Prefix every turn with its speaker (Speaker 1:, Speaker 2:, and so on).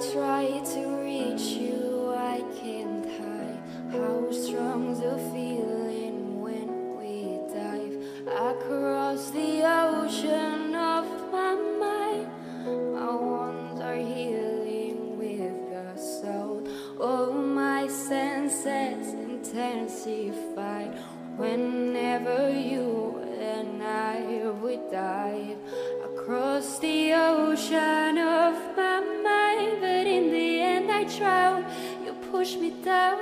Speaker 1: try to reach you, I can't hide how strong the feeling when we dive across the ocean of my mind. My wounds are healing with the soul. All my senses intensified whenever Deus.